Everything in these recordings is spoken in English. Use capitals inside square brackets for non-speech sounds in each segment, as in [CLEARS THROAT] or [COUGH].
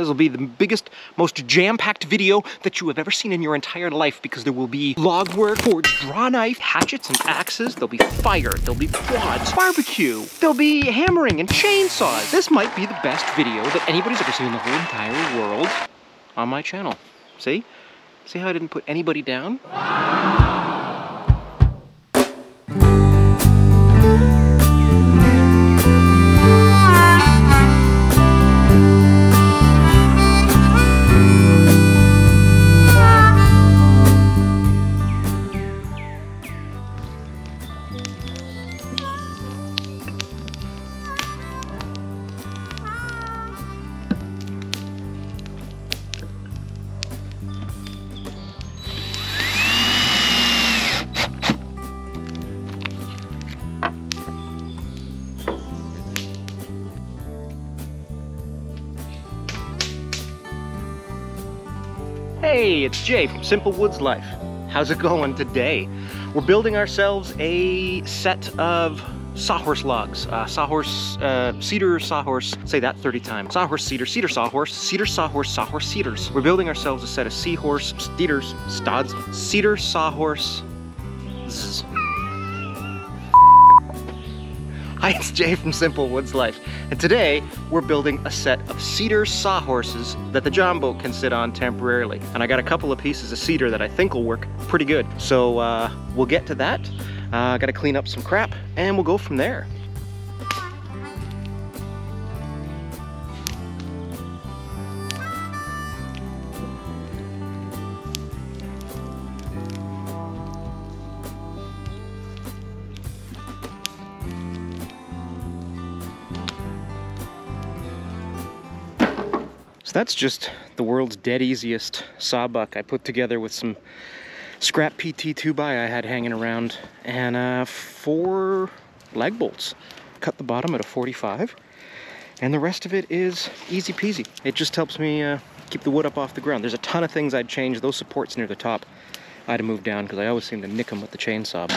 This will be the biggest, most jam-packed video that you have ever seen in your entire life because there will be log work, forged draw knife, hatchets and axes. There'll be fire. There'll be quads, barbecue. There'll be hammering and chainsaws. This might be the best video that anybody's ever seen in the whole entire world on my channel. See? See how I didn't put anybody down? Simple Woods Life. How's it going today? We're building ourselves a set of sawhorse logs. Uh, sawhorse, uh, cedar sawhorse, say that 30 times. Sawhorse, cedar, cedar sawhorse, cedar sawhorse, sawhorse cedars. We're building ourselves a set of seahorse, cedars, stods, cedar sawhorse. Zzz. Hi, [LAUGHS] it's Jay from Simple Woods Life, and today we're building a set of cedar sawhorses that the jon boat can sit on temporarily. And I got a couple of pieces of cedar that I think will work pretty good. So uh, we'll get to that. I uh, gotta clean up some crap, and we'll go from there. So that's just the world's dead easiest sawbuck I put together with some scrap PT 2 by I had hanging around and uh, four lag bolts. Cut the bottom at a 45 and the rest of it is easy peasy. It just helps me uh, keep the wood up off the ground. There's a ton of things I'd change. Those supports near the top I had to move down because I always seem to nick them with the chainsaw.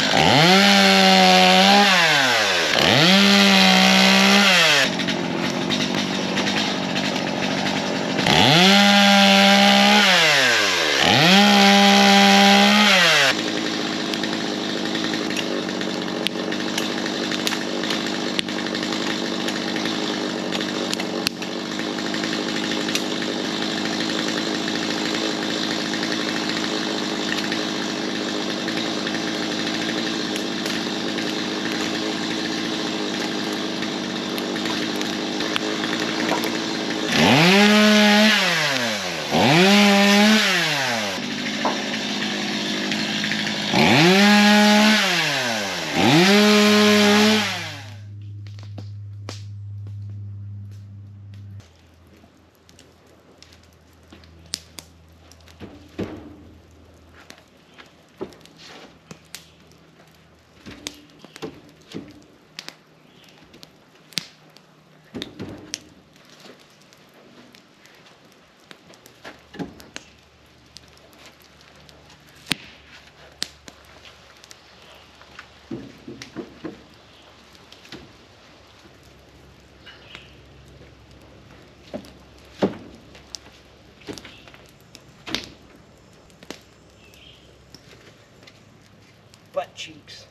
Cheeks.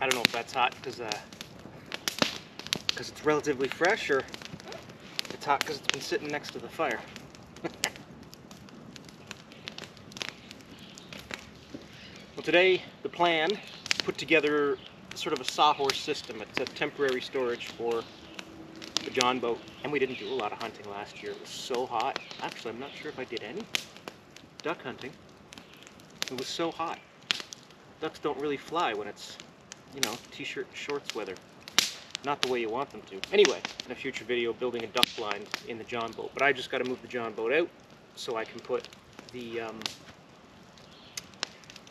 I don't know if that's hot because uh, because it's relatively fresh or it's hot because it's been sitting next to the fire. [LAUGHS] well today the plan put together sort of a sawhorse system. It's a temporary storage for the jon boat and we didn't do a lot of hunting last year. It was so hot. Actually I'm not sure if I did any duck hunting. It was so hot. Ducks don't really fly when it's, you know, t-shirt shorts weather not the way you want them to. Anyway, in a future video, building a duck blind in the jon boat. But I just got to move the jon boat out so I can put the um,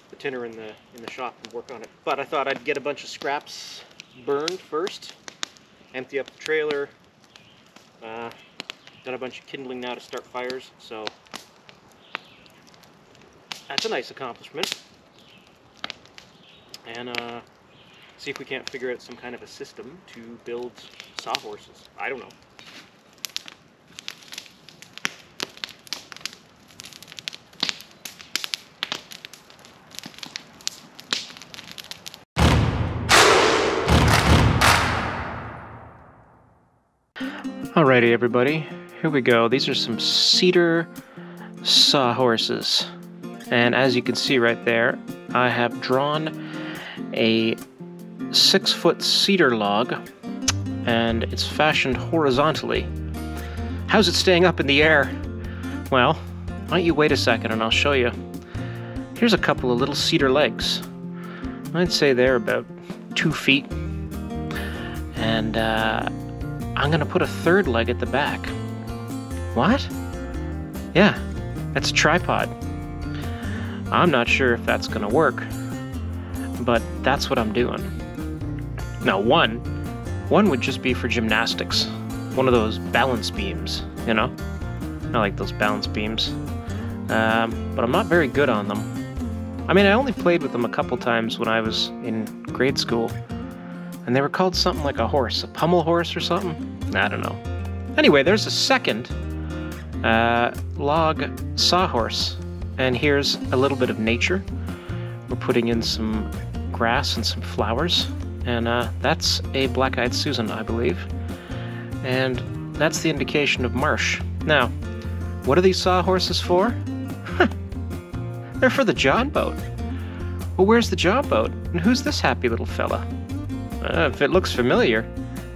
the tinner in the in the shop and work on it. But I thought I'd get a bunch of scraps burned first, empty up the trailer. Uh, got a bunch of kindling now to start fires, so that's a nice accomplishment. And uh, see if we can't figure out some kind of a system to build sawhorses. I don't know. Alrighty, everybody, here we go. These are some cedar sawhorses. And as you can see right there, I have drawn a six foot cedar log and it's fashioned horizontally. How's it staying up in the air? Well, why don't you wait a second and I'll show you. Here's a couple of little cedar legs. I'd say they're about two feet. And uh, I'm gonna put a third leg at the back. What? Yeah, that's a tripod. I'm not sure if that's gonna work, but that's what I'm doing. Now, one, one would just be for gymnastics. One of those balance beams, you know? I like those balance beams. Um, but I'm not very good on them. I mean, I only played with them a couple times when I was in grade school and they were called something like a horse, a pommel horse or something. I don't know. Anyway, there's a second uh, log sawhorse, and here's a little bit of nature. We're putting in some grass and some flowers, and uh, that's a black-eyed Susan, I believe. And that's the indication of marsh. Now, what are these sawhorses for? They're for the jon boat. Well, where's the jon boat? And who's this happy little fella? Uh, if it looks familiar,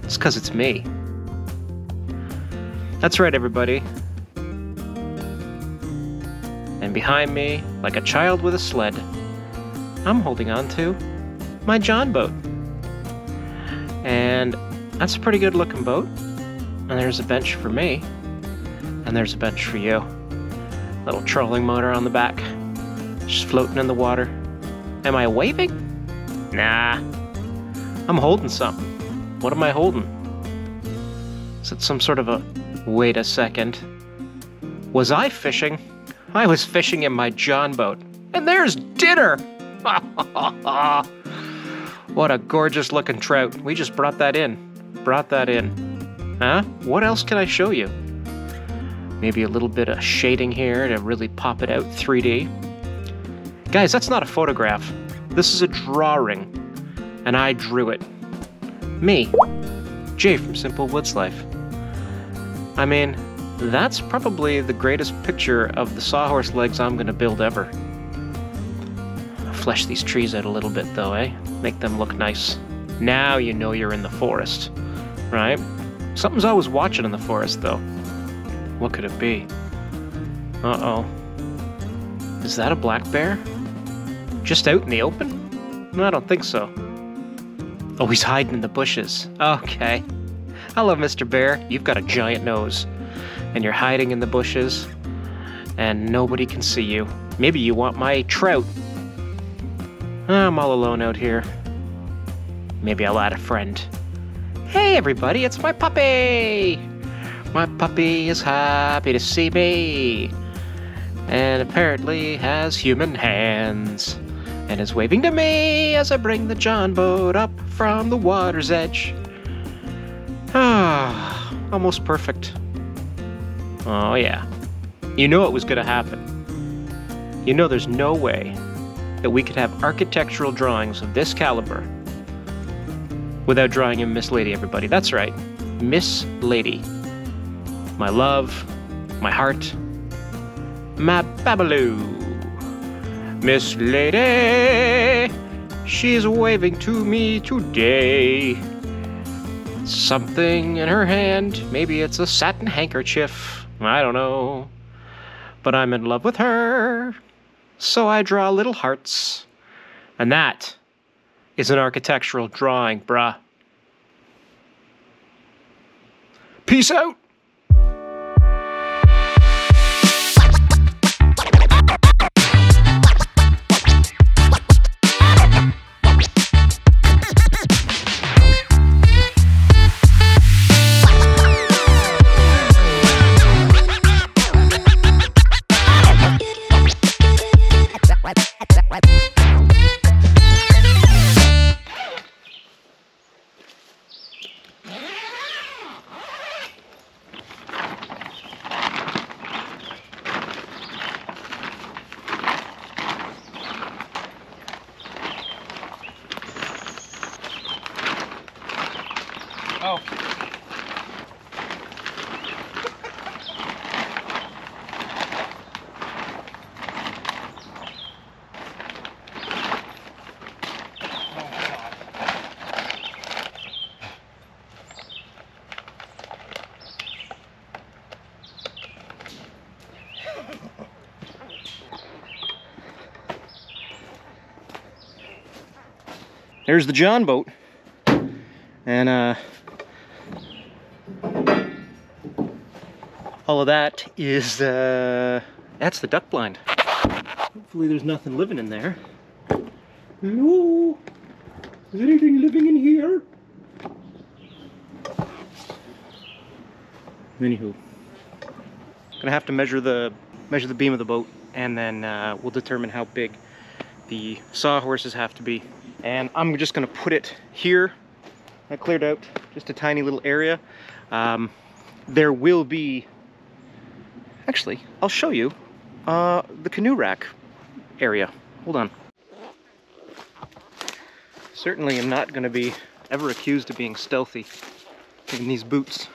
it's because it's me. That's right, everybody. And behind me, like a child with a sled, I'm holding on to my jon boat. And that's a pretty good looking boat. And there's a bench for me. And there's a bench for you. Little trolling motor on the back. Just floating in the water. Am I waving? Nah, I'm holding something. What am I holding? Is it some sort of a. Wait a second. Was I fishing? I was fishing in my jon boat. And there's dinner! [LAUGHS] what a gorgeous looking trout. We just brought that in. Brought that in. Huh? What else can I show you? Maybe a little bit of shading here to really pop it out 3D. Guys, that's not a photograph. This is a drawing and I drew it. Me, Jay from Simple Woods Life. I mean, that's probably the greatest picture of the sawhorse legs I'm gonna build ever. Flesh these trees out a little bit though, eh? Make them look nice. Now you know you're in the forest, right? Something's always watching in the forest though. What could it be? Uh-oh. Is that a black bear? Just out in the open? No, I don't think so. Oh, he's hiding in the bushes. Okay. Hello, Mr. Bear. You've got a giant nose. And you're hiding in the bushes. And nobody can see you. Maybe you want my trout. I'm all alone out here. Maybe I'll add a friend. Hey, everybody, it's my puppy! My puppy is happy to see me. And apparently has human hands and is waving to me as I bring the jon boat up from the water's edge. Ah, almost perfect. Oh, yeah. You know it was to happen. You know there's no way that we could have architectural drawings of this caliber without drawing in Miss Lady, everybody. That's right. Miss Lady. My love, my heart, my babaloo. Miss Lady, she's waving to me today. Something in her hand, maybe it's a satin handkerchief, I don't know. But I'm in love with her, so I draw little hearts. And that is an architectural drawing, bruh. Peace out! There's the jon boat. And uh, all of that is, uh, that's the duck blind. Hopefully there's nothing living in there. Hello? Is anything living in here? Anywho, gonna have to measure the measure the beam of the boat, and then uh, we'll determine how big the sawhorses have to be. And I'm just gonna put it here. I cleared out just a tiny little area. Um, there will be, actually, I'll show you uh, the canoe rack area. Hold on. Certainly am not gonna be ever accused of being stealthy in these boots.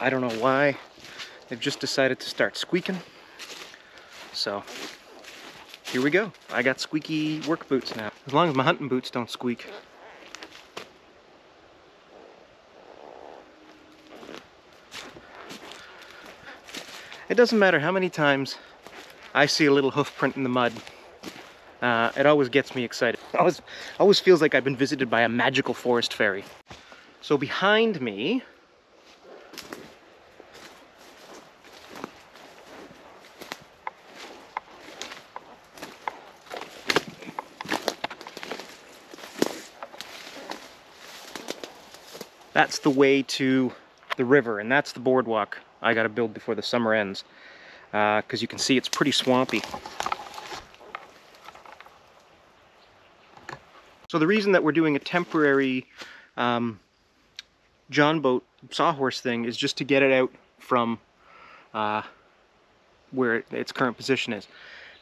I don't know why they've just decided to start squeaking. So here we go. I got squeaky work boots now. As long as my hunting boots don't squeak. It doesn't matter how many times I see a little hoof print in the mud. Uh, it always gets me excited. It [LAUGHS] always, always feels like I've been visited by a magical forest fairy. So behind me, that's the way to the river and that's the boardwalk I got to build before the summer ends because uh, you can see it's pretty swampy. So the reason that we're doing a temporary um, jon boat sawhorse thing is just to get it out from uh, where its current position is.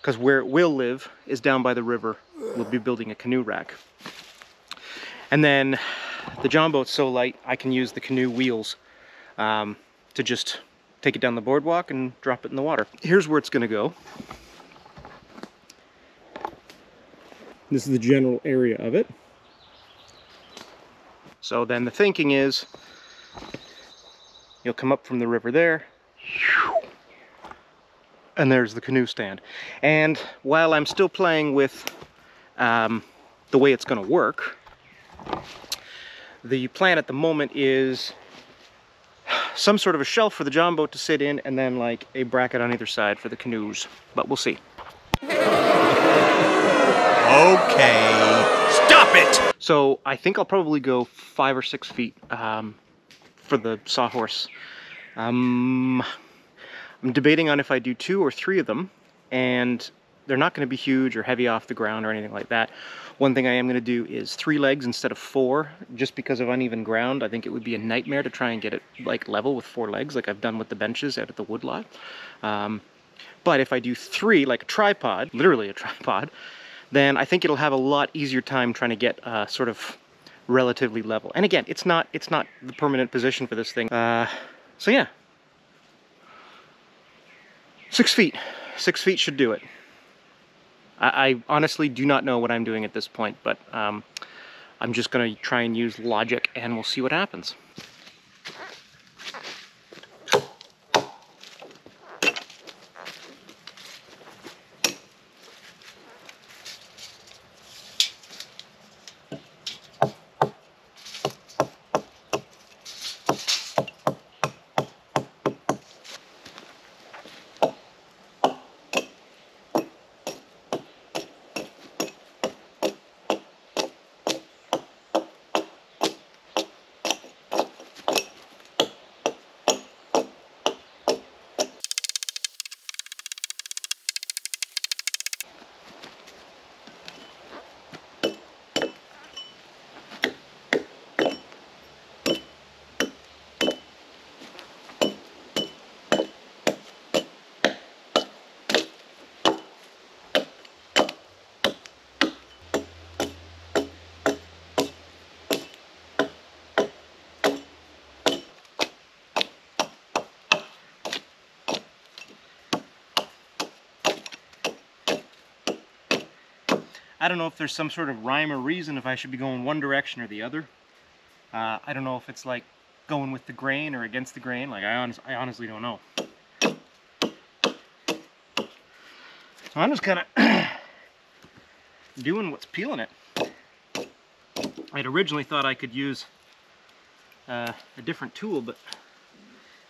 Because where it will live is down by the river. We'll be building a canoe rack. And then the jon boat's so light, I can use the canoe wheels um, to just take it down the boardwalk and drop it in the water. Here's where it's gonna go. This is the general area of it. So then the thinking is, you'll come up from the river there, and there's the canoe stand. And while I'm still playing with um, the way it's gonna work, the plan at the moment is some sort of a shelf for the jon boat to sit in and then like a bracket on either side for the canoes. But we'll see. Okay, stop it! So I think I'll probably go five or six feet um, for the sawhorse. Um, I'm debating on if I do two or three of them and they're not going to be huge or heavy off the ground or anything like that. One thing I am going to do is three legs instead of four, just because of uneven ground. I think it would be a nightmare to try and get it like level with four legs, like I've done with the benches out at the woodlot. Um, but if I do three, like a tripod, literally a [LAUGHS] tripod, then I think it'll have a lot easier time trying to get uh, sort of relatively level. And again, it's not it's not the permanent position for this thing. Uh, so yeah, six feet. Six feet should do it. I, I honestly do not know what I'm doing at this point, but um, I'm just going to try and use logic and we'll see what happens. I don't know if there's some sort of rhyme or reason if I should be going one direction or the other. Uh, I don't know if it's like going with the grain or against the grain. Like I, honest, I honestly don't know. So I'm just kind of [CLEARS THROAT] doing what's peeling it. I'd originally thought I could use uh, a different tool, but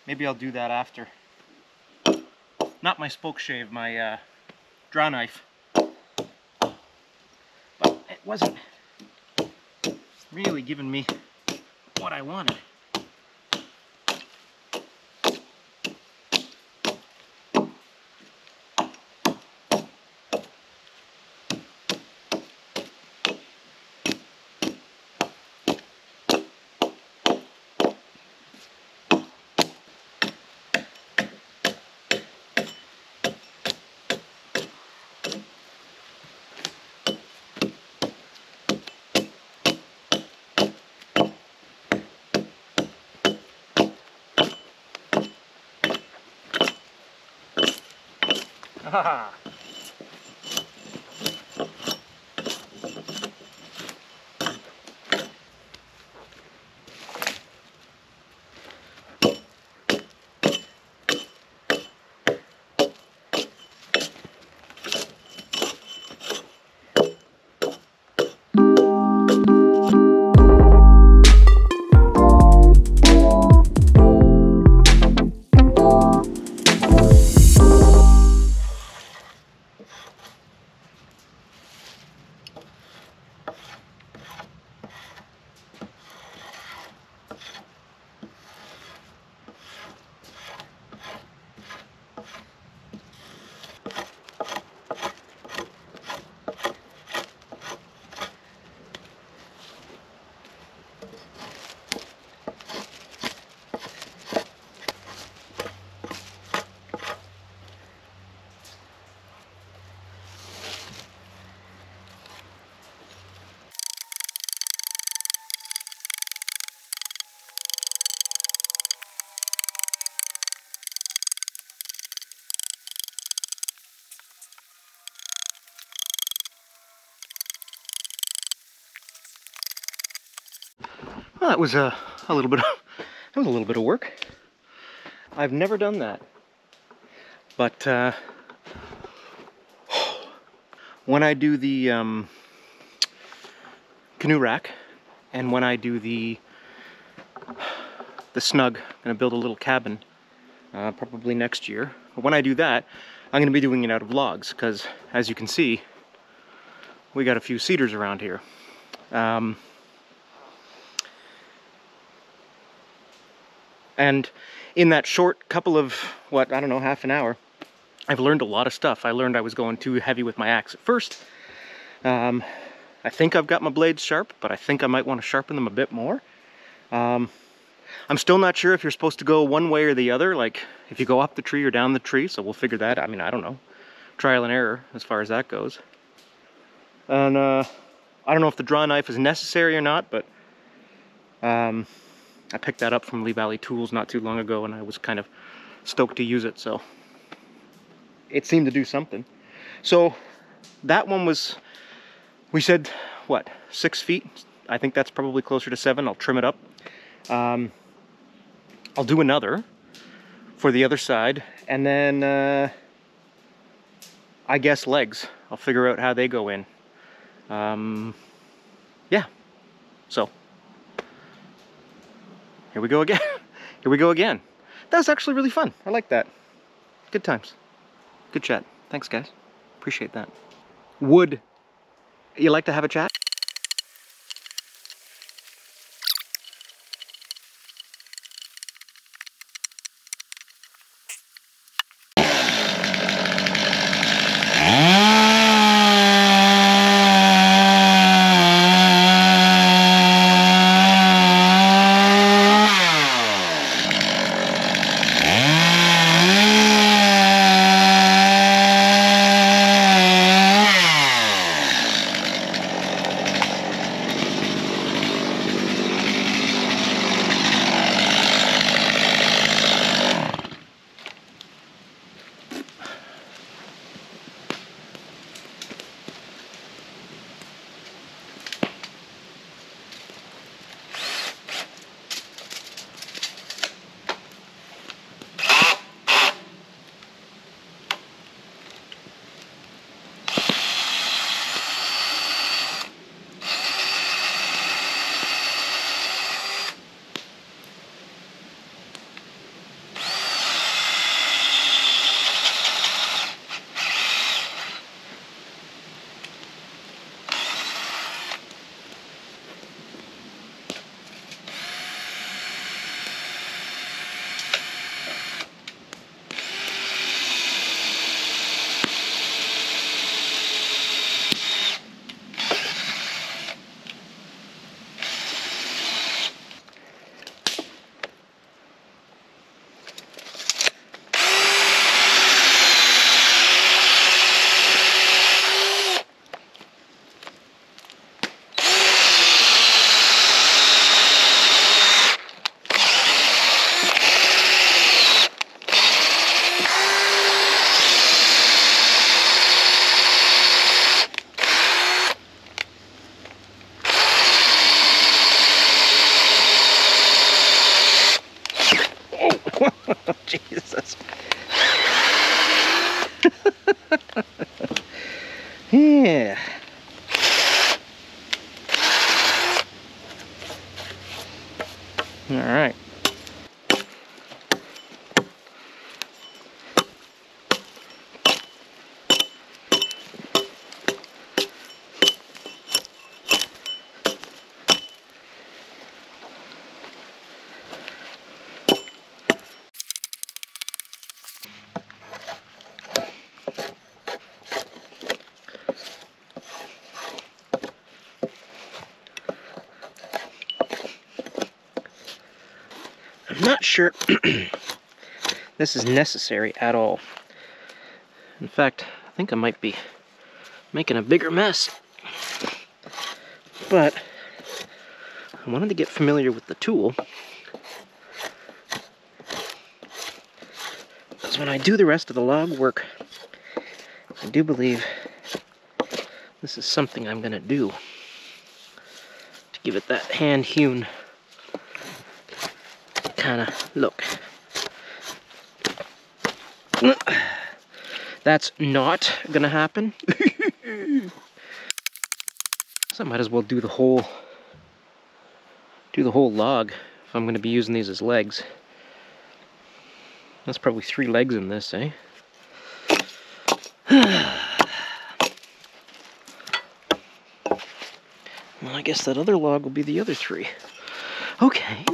maybe I'll do that after. Not my spoke shave, my uh, draw knife. Wasn't really giving me what I wanted. Ha [LAUGHS] Well, that was a, a little bit of, [LAUGHS] that was a little bit of work. I've never done that. But uh, when I do the um, canoe rack and when I do the the snug, I'm gonna build a little cabin uh, probably next year. But when I do that, I'm gonna be doing it out of logs because as you can see, we got a few cedars around here. Um, And in that short couple of, what, I don't know, half an hour, I've learned a lot of stuff. I learned I was going too heavy with my axe at first. Um, I think I've got my blades sharp, but I think I might want to sharpen them a bit more. Um, I'm still not sure if you're supposed to go one way or the other, like if you go up the tree or down the tree, so we'll figure that. I mean, I don't know. Trial and error as far as that goes. And uh, I don't know if the draw knife is necessary or not, but um, I picked that up from Lee Valley Tools not too long ago and I was kind of stoked to use it, so it seemed to do something. So that one was, we said, what, six feet? I think that's probably closer to seven. I'll trim it up. Um, I'll do another for the other side, and then uh, I guess legs. I'll figure out how they go in. Um, yeah, so here we go again. [LAUGHS] Here we go again. That was actually really fun. I like that. Good times. Good chat. Thanks, guys. Appreciate that. Would you like to have a chat? Not sure [CLEARS THROAT] this is necessary at all. In fact, I think I might be making a bigger mess. But I wanted to get familiar with the tool. Because when I do the rest of the log work, I do believe this is something I'm going to do to give it that hand-hewn look. That's not gonna happen. [LAUGHS] so I might as well do the whole do the whole log if I'm gonna be using these as legs. That's probably three legs in this, eh? [SIGHS] well, I guess that other log will be the other three. Okay.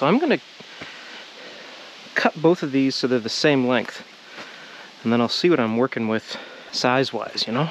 So I'm going to cut both of these so they're the same length. And then I'll see what I'm working with size-wise, you know?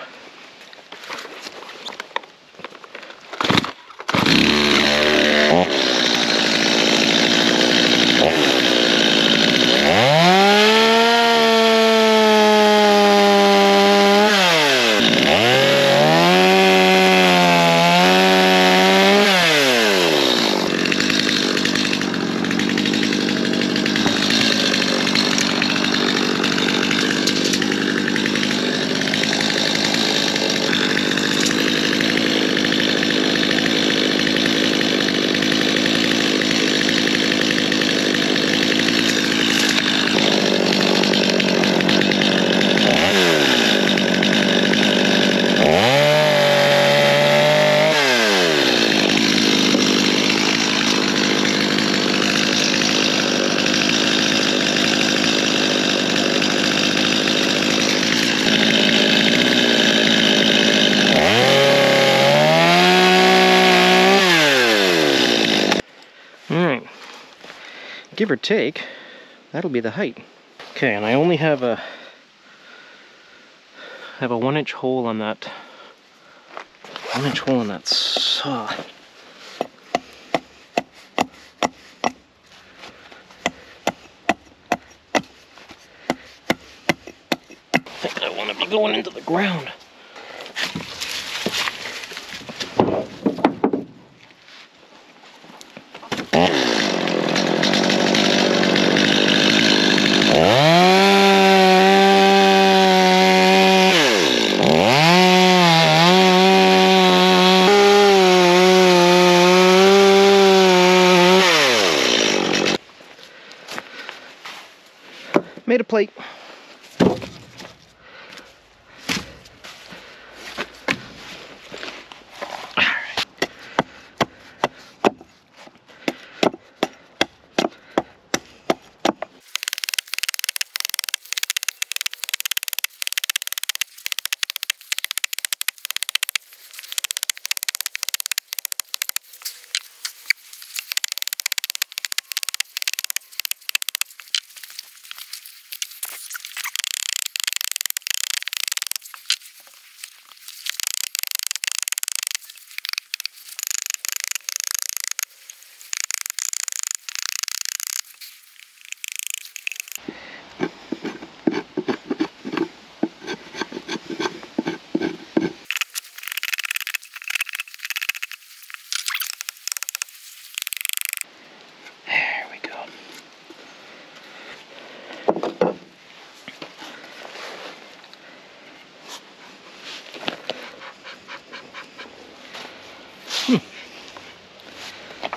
Give or take, that'll be the height. Okay, and I only have a have a one inch hole on that one inch hole on that saw. I think I want to be going into the ground.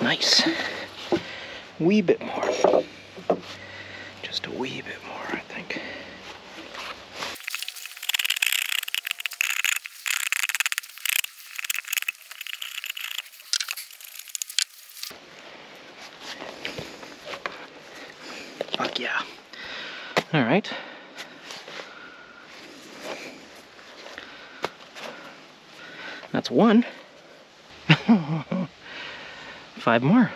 Nice. Wee bit more. Just a wee bit more, I think. Fuck yeah. All right. That's one. [LAUGHS] Five more.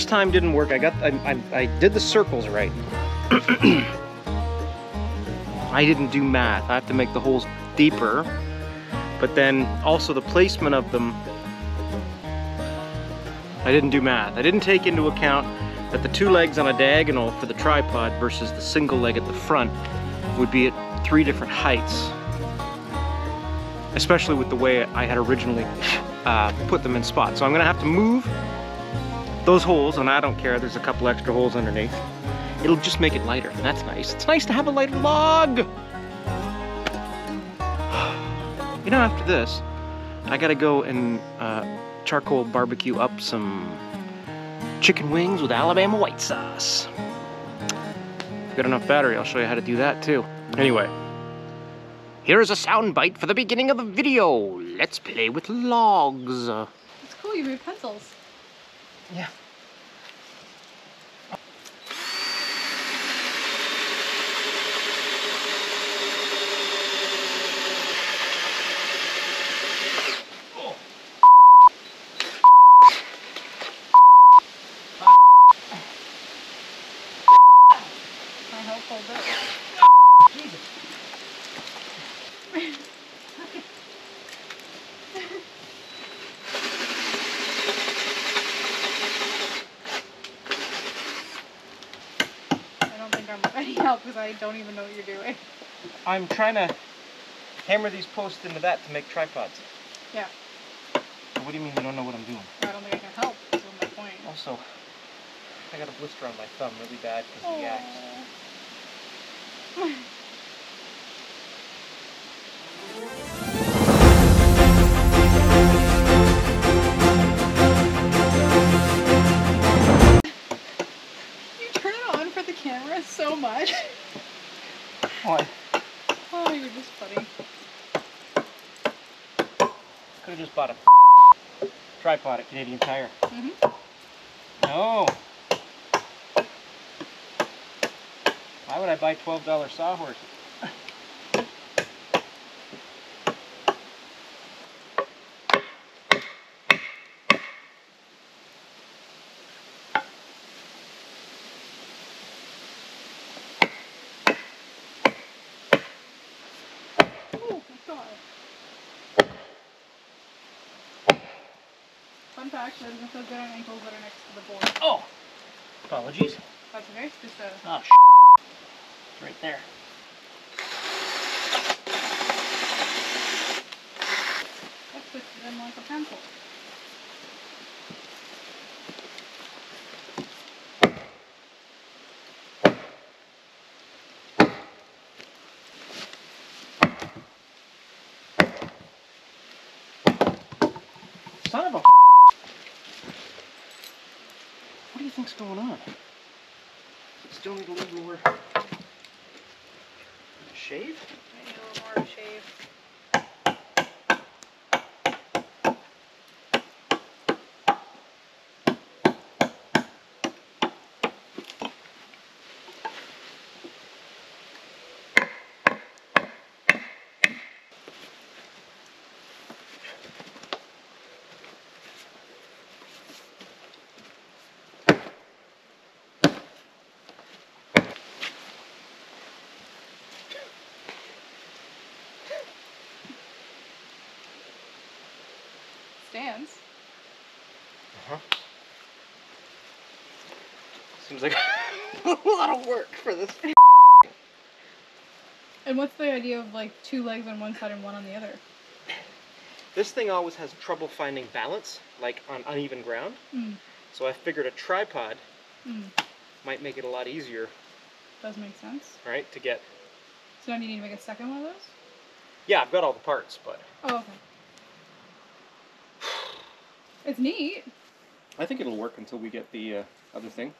First time didn't work. I got I, I, I did the circles right. [CLEARS THROAT] I didn't do math. I have to make the holes deeper, but then also the placement of them. I didn't do math. I didn't take into account that the two legs on a diagonal for the tripod versus the single leg at the front would be at three different heights. Especially with the way I had originally [LAUGHS] uh, put them in spots. So I'm gonna have to move those holes, and I don't care, there's a couple extra holes underneath. It'll just make it lighter, and that's nice. It's nice to have a lighter log. [SIGHS] You know, after this, I gotta go and uh, charcoal barbecue up some chicken wings with Alabama white sauce. Got enough battery, I'll show you how to do that too. Anyway, here is a sound bite for the beginning of the video. Let's play with logs. It's cool, you made pencils. Yeah. I help hold it. I don't think I'm of any help because I don't even know what you're doing. I'm trying to hammer these posts into that to make tripods. Yeah. What do you mean you don't know what I'm doing? I don't think I can help. That's my point. Also, I got a blister on my thumb really bad because of the axe. [LAUGHS] tripod at Canadian Tire. Mhm. No. Why would I buy $12 sawhorses? Oh my god. Fact, there's no good on ankles that are next to the board. Oh! Apologies. That's okay. Just a Oh, It's right there. That twisted in like a pencil. Son of a. What do you think's going on? Still need a little more. Shave? I need a little more shave. Stands. Uh-huh. Seems like [LAUGHS] a lot of work for this. And what's the idea of like two legs on one side and one on the other? This thing always has trouble finding balance, like on uneven ground. Mm. So I figured a tripod Mm. might make it a lot easier, Does make sense. right, to get. So now you need to make a second one of those? Yeah, I've got all the parts, but Oh, okay. [SIGHS] It's neat. I think it'll work until we get the uh, other thing.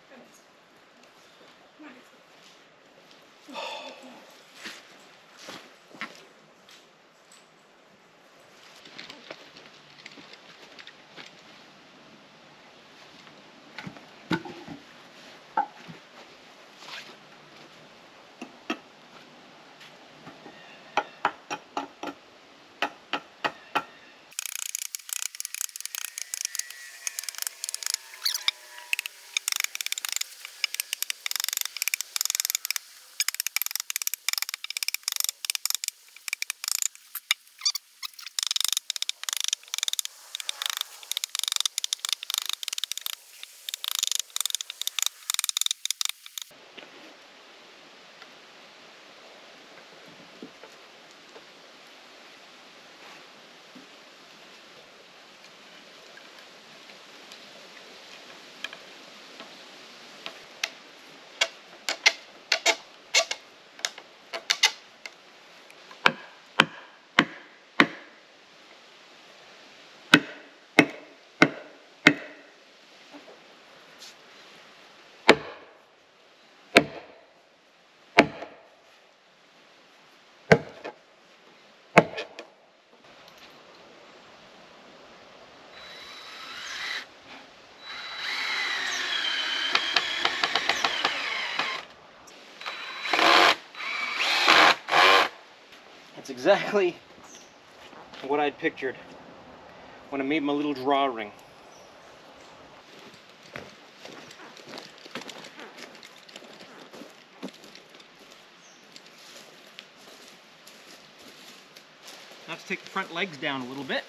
Exactly what I'd pictured when I made my little drawing. Now to take the front legs down a little bit.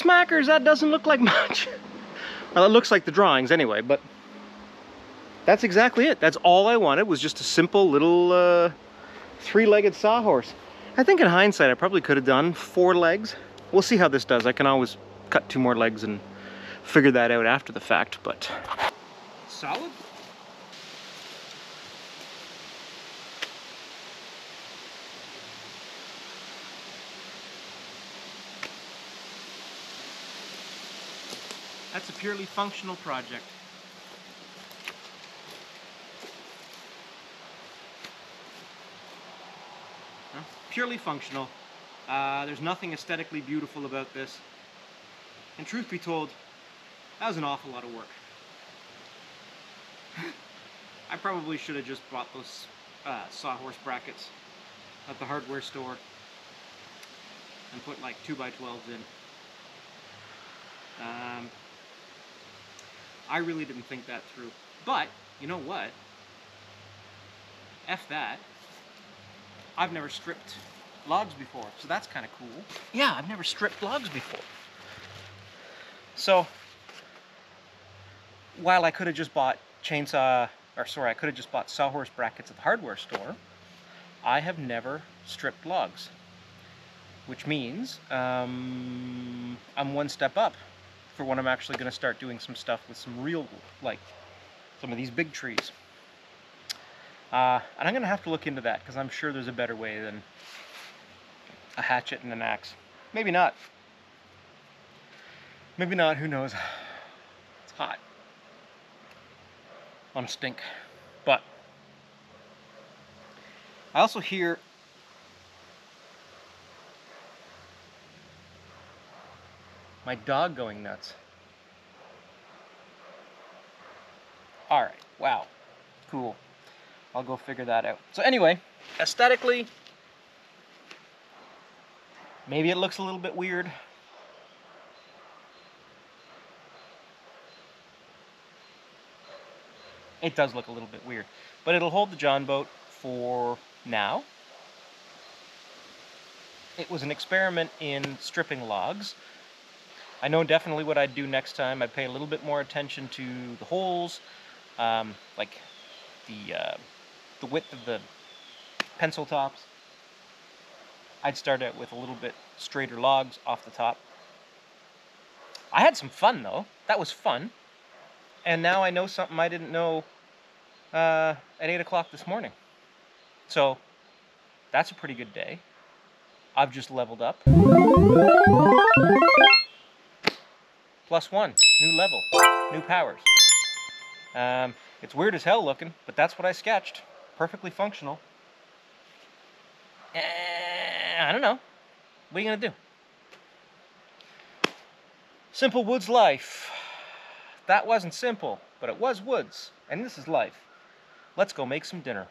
Smackers, that doesn't look like much. [LAUGHS] well, it looks like the drawings anyway, but that's exactly it. That's all I wanted was just a simple little uh, three-legged sawhorse. I think in hindsight, I probably could have done four legs. We'll see how this does. I can always cut two more legs and figure that out after the fact, but solid. That's a purely functional project. Purely functional. Uh, there's nothing aesthetically beautiful about this. And truth be told, that was an awful lot of work. [LAUGHS] I probably should have just bought those uh, sawhorse brackets at the hardware store and put like 2x12s in. Um, I really didn't think that through. But, you know what? F that. I've never stripped logs before, so that's kind of cool. Yeah, I've never stripped logs before. So, while I could have just bought chainsaw, or sorry, I could have just bought sawhorse brackets at the hardware store, I have never stripped logs. Which means um, I'm one step up for when I'm actually going to start doing some stuff with some real, like, some of these big trees. Uh, and I'm going to have to look into that, because I'm sure there's a better way than a hatchet and an axe. Maybe not. Maybe not, who knows. [SIGHS] It's hot. A stink. But, I also hear my dog going nuts. Alright, wow. Cool. I'll go figure that out. So anyway, aesthetically, maybe it looks a little bit weird. It does look a little bit weird. But it'll hold the jon boat for now. It was an experiment in stripping logs. I know definitely what I'd do next time. I'd pay a little bit more attention to the holes, um, like the uh, the width of the pencil tops. I'd start out with a little bit straighter logs off the top. I had some fun though. That was fun. And now I know something I didn't know uh, at 8 o'clock this morning. So that's a pretty good day. I've just leveled up. Plus one, new level, new powers. Um, it's weird as hell looking, but that's what I sketched. Perfectly functional. Eh, I don't know. What are you gonna do? Simple woods life. That wasn't simple, but it was woods, and this is life. Let's go make some dinner.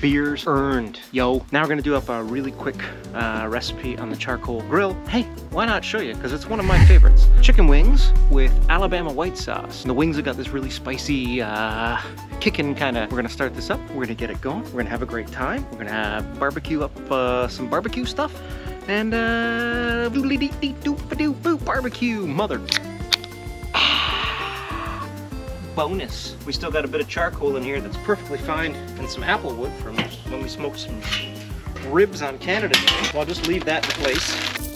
Beers earned. Yo, now we're gonna do up a really quick uh, recipe on the charcoal grill. Hey, why not show you? Because it's one of my favorites. Chicken wings with Alabama white sauce. And the wings have got this really spicy, uh, kicking kind of. We're gonna start this up. We're gonna get it going. We're gonna have a great time. We're gonna barbecue up uh, some barbecue stuff. And uh, barbecue, mother bonus. We still got a bit of charcoal in here that's perfectly fine and some apple wood from when we smoked some ribs on Canada. So I'll just leave that in place.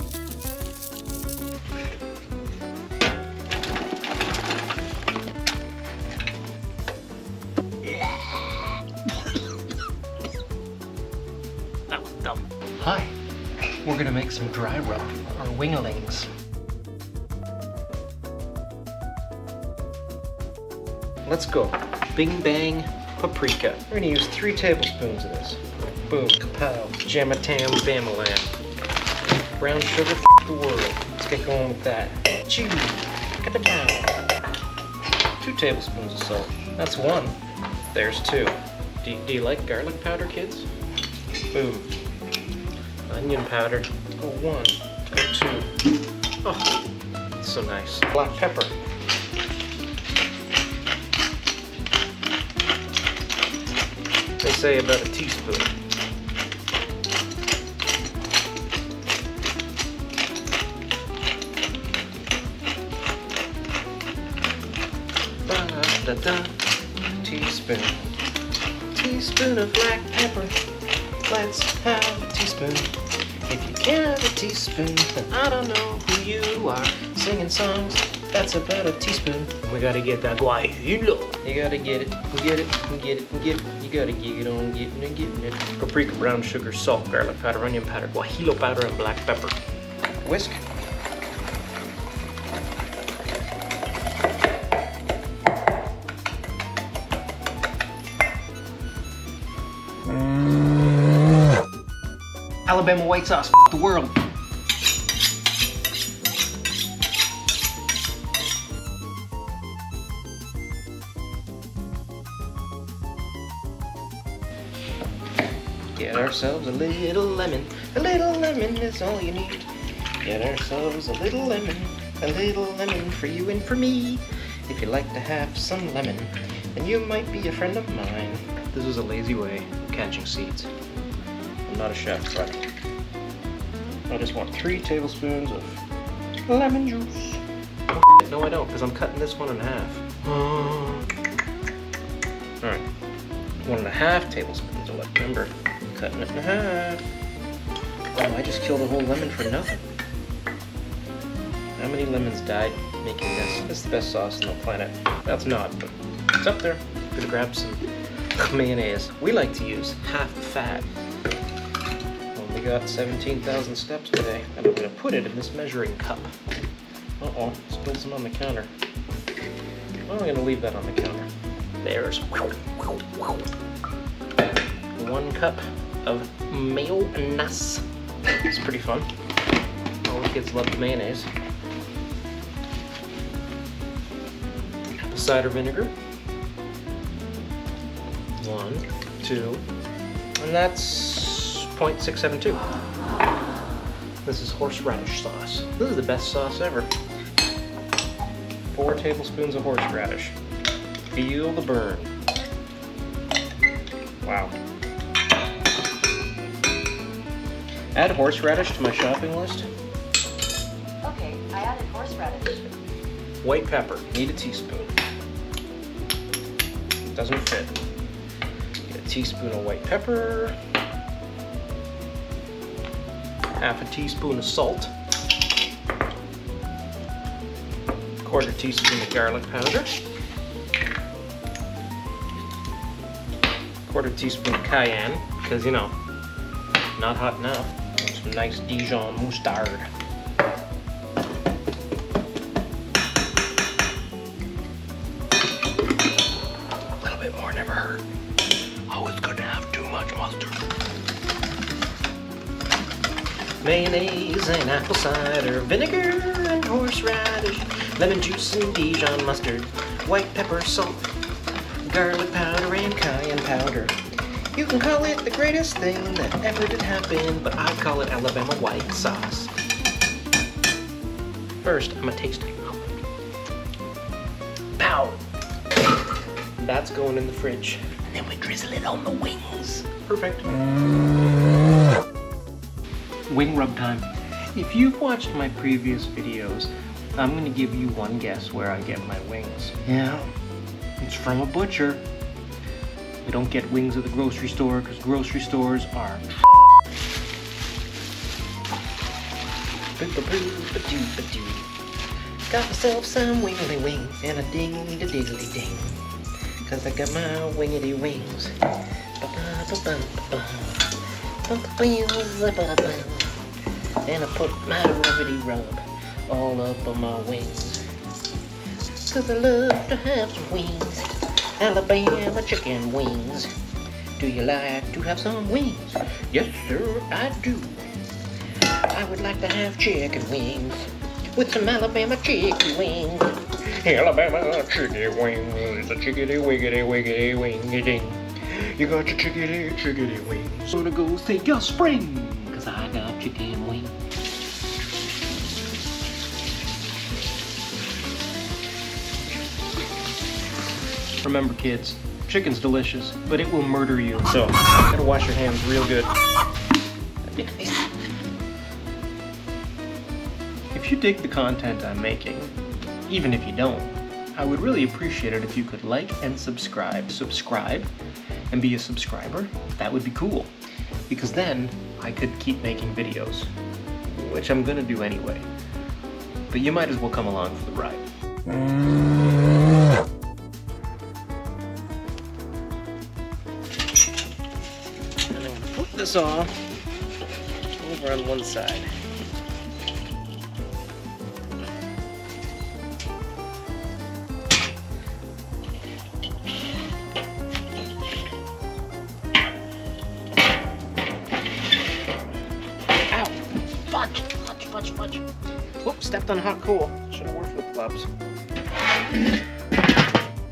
Let's go. Bing bang paprika. We're gonna use three tablespoons of this. Boom, kapow, jamatam, bamalam. Brown sugar, the world. Let's get going with that. Chew, kapow. Two tablespoons of salt. That's one. There's two. Do, do you like garlic powder, kids? Boom. Onion powder. Oh, one. Oh, two. Oh, so nice. Black pepper. They say about a teaspoon. Ba-da-da. Teaspoon. Teaspoon of black pepper. Let's have a teaspoon. If you can't have a teaspoon, then I don't know who you are. Singing songs, that's about a teaspoon. We gotta get that guajillo. You gotta get it, we get it, we get it, we get it. You gotta get it on getting it, getting it. Paprika, brown sugar, salt, garlic powder, onion powder, guajillo powder, and black pepper. Whisk. Mm. Alabama white sauce, f- the world. Lemon. A little lemon is all you need. Get ourselves a little lemon. A little lemon for you and for me. If you'd like to have some lemon, then you might be a friend of mine. This is a lazy way of catching seeds. I'm not a chef, but I just want three tablespoons of lemon juice. No, I don't, because I'm cutting this one in half. [GASPS] Alright. One and a half tablespoons of lemon. Remember, I'm cutting it in half. Oh, I just killed a whole lemon for nothing. How many lemons died making this? Is the best sauce on the planet. That's not, but it's up there. I'm Gonna grab some [LAUGHS] mayonnaise. We like to use half fat. Only got 17,000 steps today, and I'm gonna put it in this measuring cup. Uh-oh, spilled some on the counter. I'm gonna leave that on the counter. There's one cup of mayonnaise. It's pretty fun. All the kids love the mayonnaise. Apple cider vinegar. One, two, and that's 0.672. This is horseradish sauce. This is the best sauce ever. Four tablespoons of horseradish. Feel the burn. Wow. Add horseradish to my shopping list. Okay, I added horseradish. White pepper, need a teaspoon. Doesn't fit. Get a teaspoon of white pepper. Half a teaspoon of salt. Quarter teaspoon of garlic powder. Quarter teaspoon of cayenne, because you know, not hot enough. Some nice Dijon mustard. A little bit more never hurt. Always good to have too much mustard. Mayonnaise and apple cider, vinegar and horseradish, lemon juice and Dijon mustard, white pepper, salt, garlic powder and cayenne powder. You can call it the greatest thing that ever did happen, but I call it Alabama white sauce. First, I'm gonna taste it. Pow! That's going in the fridge. And then we drizzle it on the wings. Perfect. Wing rub time. If you've watched my previous videos, I'm gonna give you one guess where I get my wings. Yeah, it's from a butcher. We don't get wings at the grocery store because grocery stores are. Got myself some wiggly wings and a ding a diggly ding. Cause I got my wingity wings. And I put my rubbity rub all up on my wings. Cause I love to have some wings. Alabama chicken wings. Do you like to have some wings? Yes, sir, I do. I would like to have chicken wings with some Alabama chicken wings. Alabama chicken wings. It's a chickity wiggity wiggity wingy ding. You got your chickity chickity wings. So to go take your spring. Cause I got chicken wings. Remember, kids, chicken's delicious, but it will murder you. So, gotta wash your hands real good. If you dig the content I'm making, even if you don't, I would really appreciate it if you could like and subscribe. Subscribe and be a subscriber. That would be cool. Because then I could keep making videos, which I'm gonna do anyway. But you might as well come along for the ride. This off over on one side. Ow! Fudge! Fudge, fudge, fudge. Whoops, stepped on hot coal. Should have worn flip flops.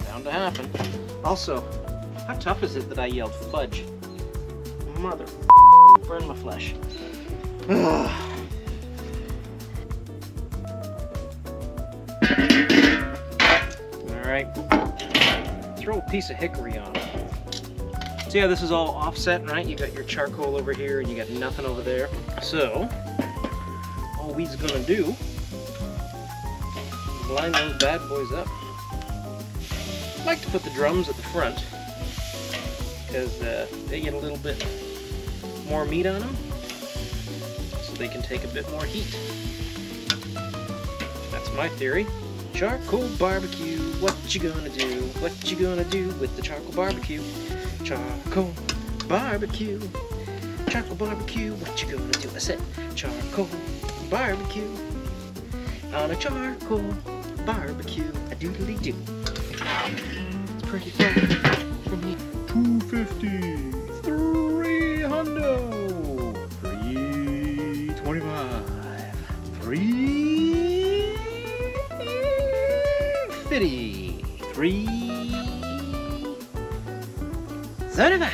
Bound to happen. Also, how tough is it that I yelled fudge? Mother burn my flesh. Alright. Throw a piece of hickory on it. So yeah, this is all offset, right? You got your charcoal over here and you got nothing over there. So, all we's gonna do is line those bad boys up. I like to put the drums at the front because uh, they get a little bit more meat on them so they can take a bit more heat. That's my theory. Charcoal barbecue, what you gonna do? What you gonna do with the charcoal barbecue? Charcoal barbecue, charcoal barbecue, what you gonna do? I said charcoal barbecue on a charcoal barbecue. A doodly doo. It's pretty fun from here. 250, それは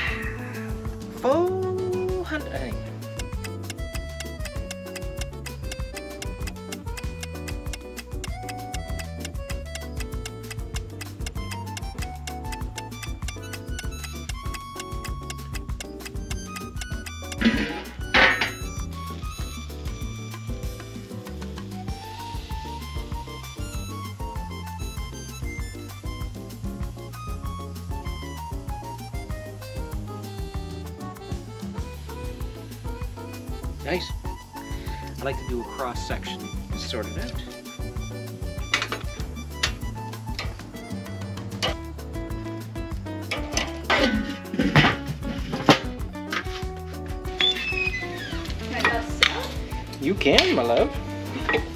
can, my love.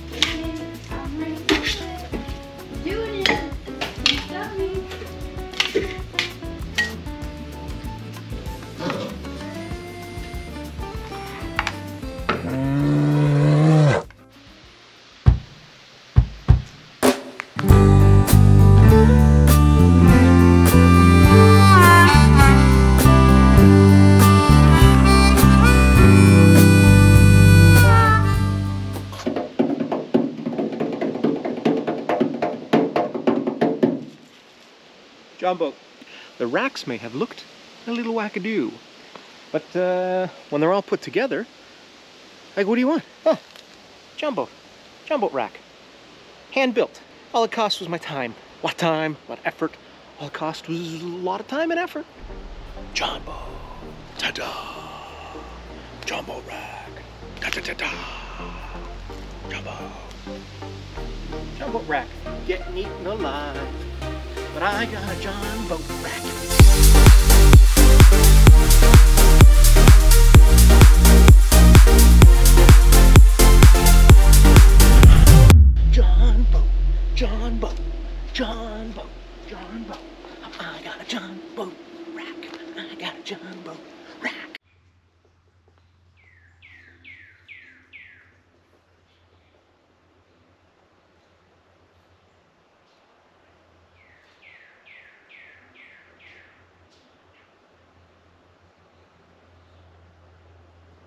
Racks may have looked a little wackadoo, but uh, when they're all put together, like, what do you want? Huh, jumbo, jumbo rack, hand built. All it cost was my time. A lot of time, a lot of effort. All it cost was a lot of time and effort. Jumbo, ta-da, jumbo rack, ta-ta-ta-ta, jumbo, jumbo rack, getting eaten alive. But I got a jon boat rack. Jon boat, jon boat, jon boat, jon boat. I got a Jon boat rack. I got a jon boat